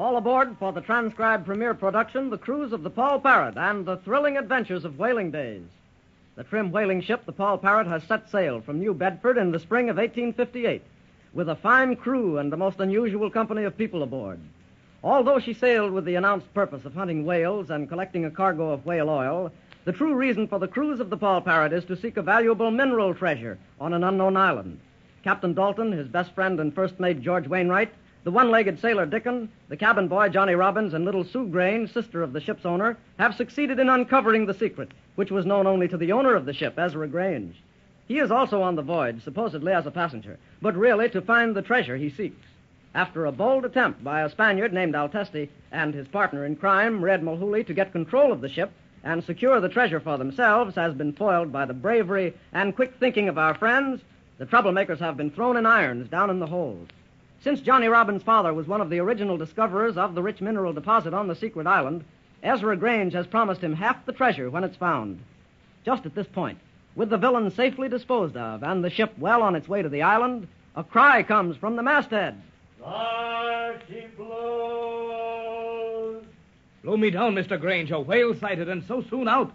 All aboard for the transcribed premiere production, The Cruise of the Poll Parrot and the Thrilling Adventures of Whaling Days. The trim whaling ship, the Poll Parrot, has set sail from New Bedford in the spring of 1858 with a fine crew and the most unusual company of people aboard. Although she sailed with the announced purpose of hunting whales and collecting a cargo of whale oil, the true reason for the cruise of the Poll Parrot is to seek a valuable mineral treasure on an unknown island. Captain Dalton, his best friend and first mate George Wainwright, the one-legged sailor Dickon, the cabin boy Johnny Robbins, and little Sue Grange, sister of the ship's owner, have succeeded in uncovering the secret, which was known only to the owner of the ship, Ezra Grange. He is also on the voyage, supposedly as a passenger, but really to find the treasure he seeks. After a bold attempt by a Spaniard named Altesti and his partner in crime, Red Mulhooley, to get control of the ship and secure the treasure for themselves has been foiled by the bravery and quick thinking of our friends, the troublemakers have been thrown in irons down in the hold. Since Johnny Robbins' father was one of the original discoverers of the rich mineral deposit on the secret island, Ezra Grange has promised him half the treasure when it's found. Just at this point, with the villain safely disposed of and the ship well on its way to the island, a cry comes from the masthead. There she blows. Blow me down, Mr. Grange. A whale sighted and so soon out.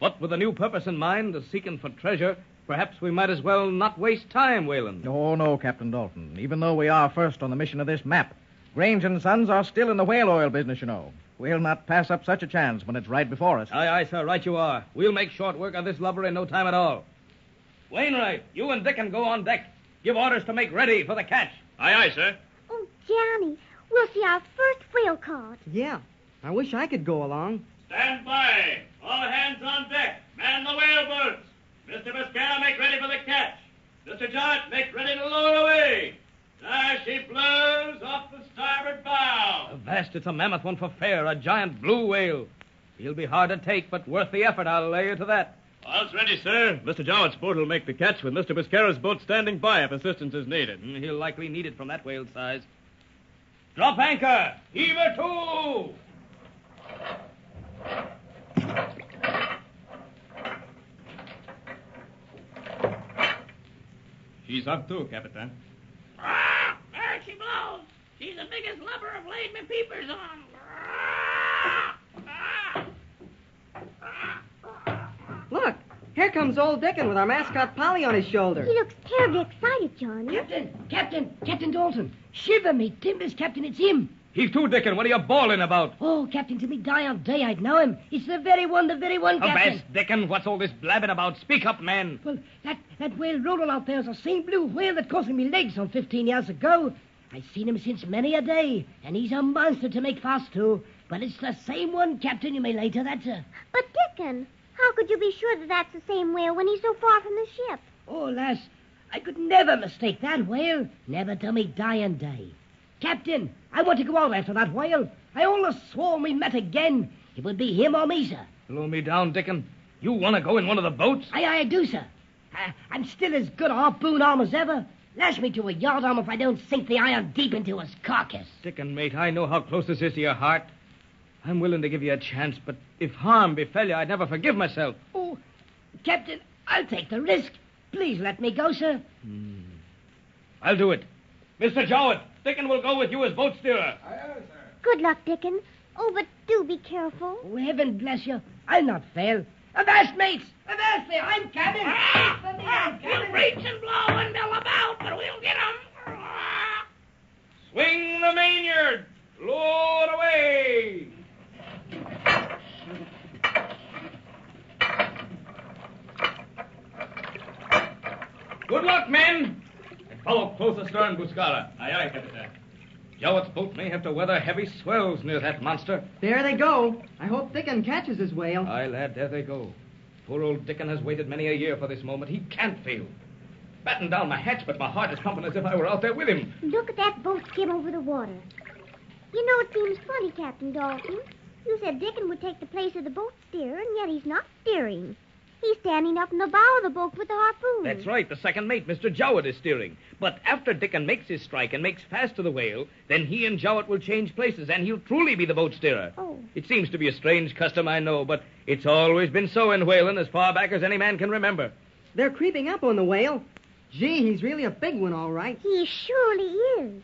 But with a new purpose in mind, the seeking for treasure, perhaps we might as well not waste time, Whalen. Oh, no, Captain Dalton. Even though we are first on the mission of this map, Grange and Sons are still in the whale oil business, you know. We'll not pass up such a chance when it's right before us. Aye, aye, sir. Right you are. We'll make short work of this lubber in no time at all. Wainwright, you and Dickon go on deck. Give orders to make ready for the catch. Aye, aye, sir. Oh, Johnny, we'll see our first whale caught. Yeah, I wish I could go along. Stand by. All hands on deck. Man the whaleboats. Mr. Biscayne, make ready for the catch. Mr. Jott, make ready to load away. There she blows off the starboard bow. Avast, it's a mammoth one for fair, a giant blue whale. He'll be hard to take, but worth the effort, I'll lay you to that. All's ready, sir. Mr. Jowett's boat will make the catch with Mr. Biscara's boat standing by if assistance is needed. Mm, He'll likely need it from that whale's size. Drop anchor! Heave her to! She's up too, Capitan. Ah, there she blows. She's the biggest lubber I've laid my peepers on. Look, here comes old Dickon with our mascot Polly on his shoulder. He looks terribly excited, Johnny. Captain, Captain, Captain Dalton. Shiver me timbers, Captain, it's him. He's too, Dickon. What are you bawling about? Oh, Captain, till me die on day I'd know him. It's the very one, the very one, Captain. Avast, Dickon. What's all this blabbing about? Speak up, man. Well, that, that whale rolling out there's the same blue whale that cost me legs some 15 years ago. I've seen him since many a day, and he's a monster to make fast to. But it's the same one, Captain, you may lay to that, sir. But, Dickon, how could you be sure that that's the same whale when he's so far from the ship? Oh, lass, I could never mistake that whale. Never till me dying day. Captain, I want to go out after that whale. I almost swore we met again. It would be him or me, sir. Blow me down, Dickon. You want to go in one of the boats? Aye, aye, I do, sir. I, I'm still as good a harpoon arm as ever. Lash me to a yard arm if I don't sink the iron deep into his carcass. Dickon, mate, I know how close this is to your heart. I'm willing to give you a chance, but if harm befell you, I'd never forgive myself. Oh, Captain, I'll take the risk. Please let me go, sir. Hmm. I'll do it. Mr. Jowett, Dickon will go with you as boat steerer. Good luck, Dickon. Oh, but do be careful. Oh, heaven bless you. I'll not fail. Avast, mates! Avast there! I'm cabin! Ah, Avast there, ah, I'm we'll reach and blow and mill about, but we'll get 'em. Ah. Swing the mainyard. Load away. Good luck, men. And follow close astern, Buscala. Aye, aye, Capitan. Jowett's boat may have to weather heavy swells near that monster. There they go. I hope Dickon catches his whale. Aye, lad, there they go. Poor old Dickon has waited many a year for this moment. He can't fail. Batten down my hatch, but my heart is pumping as if I were out there with him. Look at that boat skim over the water. You know, it seems funny, Captain Dalton. You said Dickon would take the place of the boat steerer, and yet he's not steering. He's standing up in the bow of the boat with the harpoon. That's right. The second mate, Mr. Jowett, is steering. But after Dickon makes his strike and makes fast to the whale, then he and Jowett will change places, and he'll truly be the boat steerer. Oh. It seems to be a strange custom, I know, but it's always been so in whaling as far back as any man can remember. They're creeping up on the whale. Gee, he's really a big one, all right. He surely is.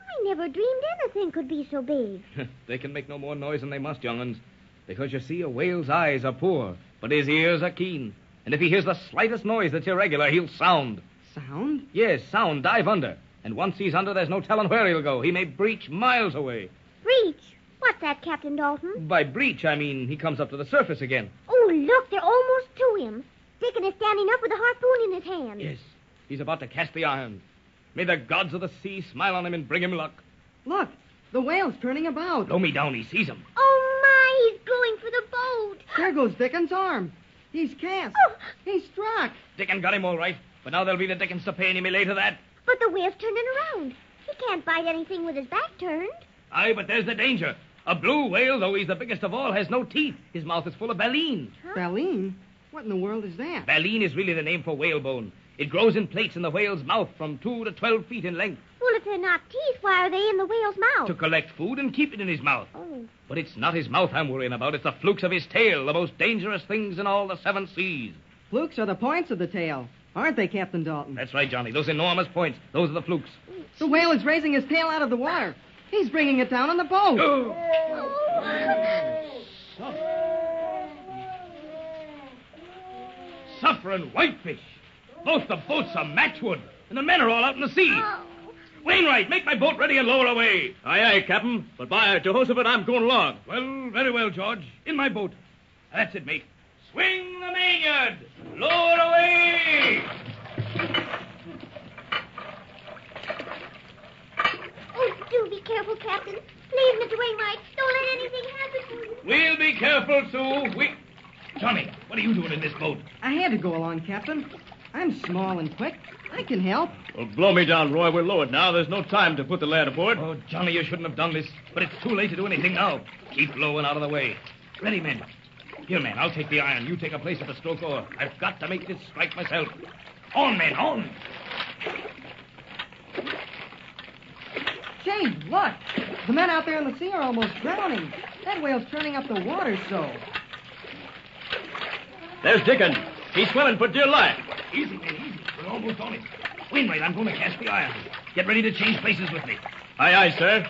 I never dreamed anything could be so big. they can make no more noise than they must, young'uns. Because you see, a whale's eyes are poor, but his ears are keen. And if he hears the slightest noise that's irregular, he'll sound. Sound? Yes, sound, dive under. And once he's under, there's no telling where he'll go. He may breach miles away. Breach. What's that, Captain Dalton? By breach, I mean he comes up to the surface again. Oh, look, they're almost to him. Dickon is standing up with a harpoon in his hand. Yes, he's about to cast the iron. May the gods of the sea smile on him and bring him luck. Look, the whale's turning about. Blow me down, he sees him. Oh, There goes Dickon's arm. He's cast. Oh. He's struck. Dickon got him all right, but now there'll be the Dickens to pay, and he may later that. But the whale's turning around. He can't bite anything with his back turned. Aye, but there's the danger. A blue whale, though he's the biggest of all, has no teeth. His mouth is full of baleen. Baleen? What in the world is that? Baleen is really the name for whalebone. It grows in plates in the whale's mouth from two to twelve feet in length Well, if they're not teeth, why are they in the whale's mouth? to collect food and keep it in his mouth. Oh, But it's not his mouth I'm worrying about. It's the flukes of his tail, the most dangerous things in all the seven seas. Flukes are the points of the tail, aren't they, Captain Dalton? That's right, Johnny. Those enormous points. Those are the flukes. The whale is raising his tail out of the water. He's bringing it down on the boat. Oh. Suffering whitefish. Both the boats are matchwood, and the men are all out in the sea. Oh. Wainwright, make my boat ready and lower away. Aye, aye, Captain. But by Jehoshaphat, I'm going along. Well, very well, George. In my boat. That's it, mate. Swing the mainyard. Lower away. oh, do be careful, Captain. Please, Mr. Wainwright, don't let anything happen to you. We'll be careful, Sue. We... Johnny, what are you doing in this boat? I had to go along, Captain. I'm small and quick. I can help. Well, blow me down, Roy. We're lowered now. There's no time to put the lad aboard. Oh, Johnny, you shouldn't have done this. But it's too late to do anything now. Keep low and out of the way. Ready, men. Here, men, I'll take the iron. You take a place at the stroke oar. I've got to make this strike myself. On, men, on. Say, look. The men out there in the sea are almost drowning. That whale's turning up the water so. There's Dickon. He's swimming for dear life. Easy, men, easy. We're almost on it. Wainwright, I'm going to cast the iron. Get ready to change places with me. Aye, aye, sir.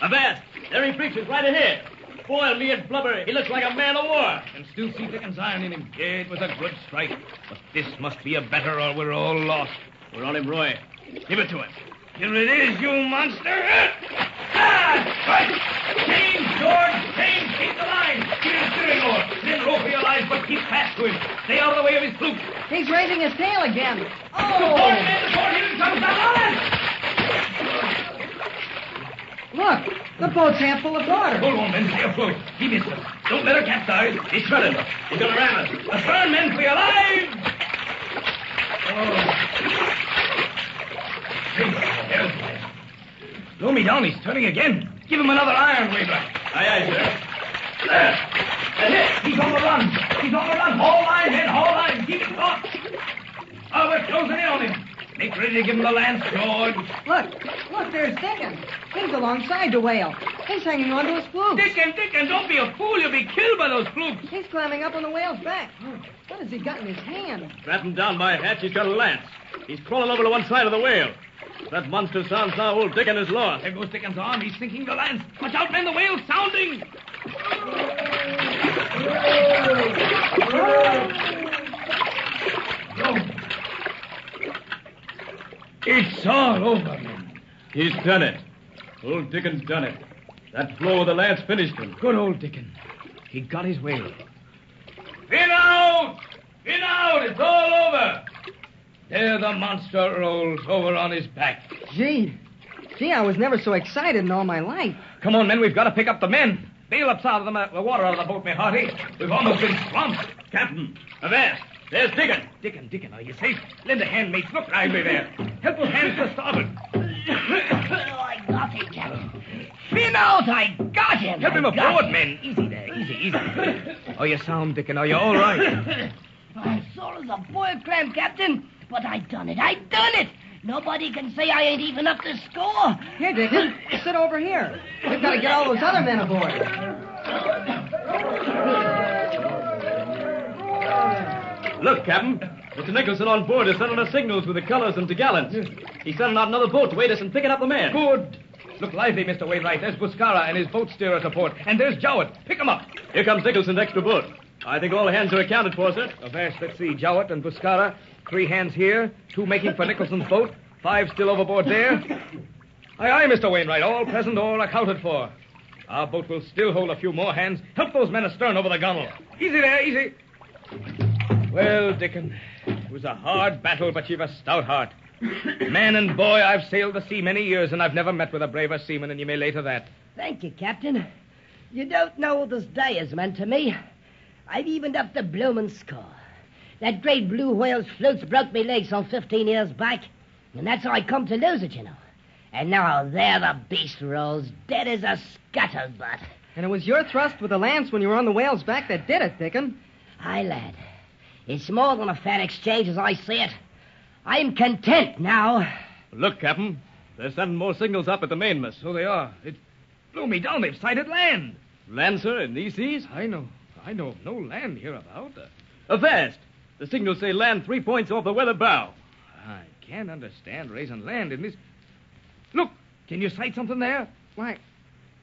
Avast! There he breaches right ahead. Boil me and blubber. He looks like a man of war. And still see Dickon's iron in him. Yeah, it was a good strike. But this must be a better or we're all lost. We're on him, Roy. Give it to him. Here it is, you monster. Right. Change, George. Change. Keep the line. Steering oar. Then rope for your lives, but keep fast to him. Stay out of the way of his flukes. He's raising his tail again. Support, Oh! men. Support him. Comes the. Look, the boat's half full of water. Hold on, men. Stay afloat. Keep it. Don't let her capsize. He's running. He's going to ram us. Astern, men. For your lives. Oh. There's the last. Blow me down. He's turning again. Give him another iron, Wainwright. Aye, aye, sir. There. That's it. He's on the run. He's on the run. Haul line, men. Haul line. Keep it taut. Oh, we're closing in on him. Make ready to give him the lance, George. Look, look, there's Dickon. He's alongside the whale. He's hanging onto his flukes. Dickon, Dickon, don't be a fool. You'll be killed by those flukes. He's climbing up on the whale's back. Oh, what has he got in his hand? Strap him down by a hatch. He's got a lance. He's crawling over to one side of the whale. That monster sounds now, old Dickon is lost. There goes Dickon's arm. He's sinking the lance. Watch out, men. The whale's sounding. It's all over, men. He's done it. Old Dickon's done it. That blow of the lance finished him. Good old Dickon. He got his whale. Fin out! Fin out! It's over. There the monster rolls over on his back. Gee, gee, I was never so excited in all my life. Come on, men. We've got to pick up the men. Bail up out of the, the water out of the boat, me hearty. We've almost been swamped. Captain, avast. There's Dickon. Dickon, Dickon, are you safe? Lend a hand, mates. Look lively there. Help with hands to starboard. Oh, I got him, Captain. Fin out, I got him. Help him I got aboard, him. men. Easy there, easy, easy. Are you sound, Dickon? Are you all right? I'm sore as a Oh, clam, Captain. But I done it. I done it. Nobody can say I ain't even up to score. Here, Dickon, sit over here. We've got to get all those other men aboard. Look, Captain. Mr. Nicholson on board is sending us signals with the colors and togallants. He's sending out another boat to wait us and picking up the men. Good. Look lively, Mr. Wainwright. There's Buscara and his boat steerer to port. And there's Jowett. Pick 'em up. Here comes Nicholson's extra boat. I think all hands are accounted for, sir. Avast, let's see. Jowett and Buscara. Three hands here. Two making for Nicholson's boat. Five still overboard there. Aye, aye, Mr. Wainwright. All present, all accounted for. Our boat will still hold a few more hands. Help those men astern over the gunwale. Easy there, easy. Well, Dickon, it was a hard battle, but you've a stout heart. Man and boy, I've sailed the sea many years, and I've never met with a braver seaman, and you may lay to that. Thank you, Captain. You don't know what this day has meant to me. I've evened up the bloomin' score. That great blue whale's floats broke me leg some 15 years back, and that's how I come to lose it, you know. And now there the beast rolls, dead as a scuttlebutt. And it was your thrust with the lance when you were on the whale's back that did it, Dickon. Aye, lad. It's more than a fair exchange as I see it. I'm content now. Look, Captain. They're sending more signals up at the mainmast. So they are. It blew me down. They've sighted land. Land, sir, in these seas? I know. I know of no land hereabout. Uh, Avast! The signals say land three points off the weather bow. I can't understand raising land in this. Look, can you sight something there? Why,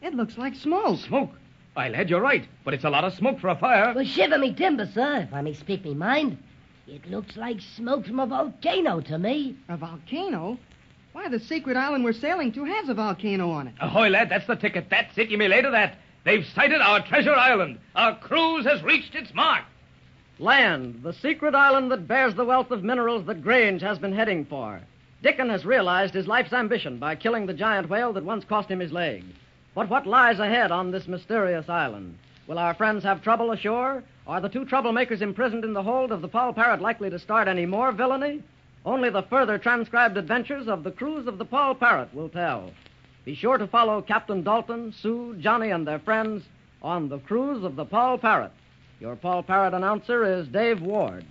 it looks like smoke. Smoke. Why, lad, you're right. But it's a lot of smoke for a fire. Well, shiver me timber, sir, if I may speak me mind. It looks like smoke from a volcano to me. A volcano? Why, the secret island we're sailing to has a volcano on it. Ahoy, lad, that's the ticket. That's it. You may lay to that. They've sighted our treasure island. Our cruise has reached its mark. Land, the secret island that bears the wealth of minerals that Grange has been heading for. Dickon has realized his life's ambition by killing the giant whale that once cost him his leg. But what lies ahead on this mysterious island? Will our friends have trouble ashore? Are the two troublemakers imprisoned in the hold of the Poll Parrot likely to start any more villainy? Only the further transcribed adventures of the cruise of the Poll Parrot will tell. Be sure to follow Captain Dalton, Sue, Johnny, and their friends on the cruise of the Poll Parrot. Your Poll Parrot announcer is Dave Ward.